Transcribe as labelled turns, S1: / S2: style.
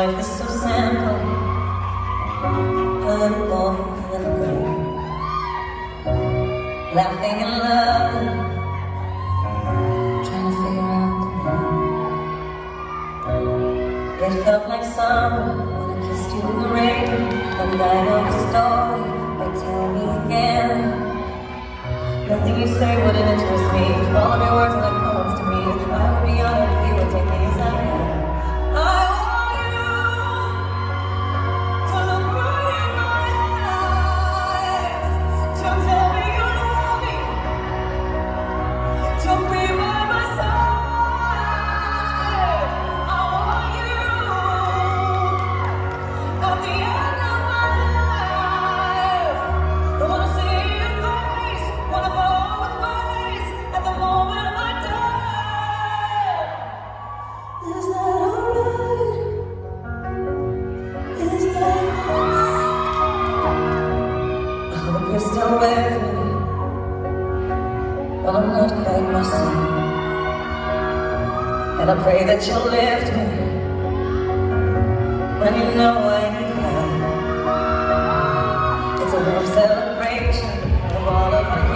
S1: Life is so simple. A little boy, laughing in love, trying to figure out the. It felt like summer when I kissed you in the rain, and I know the story, All of your words run me, but I'm not quite myself. And I pray that you'll lift me when you know I need help. It's a real celebration of all of us.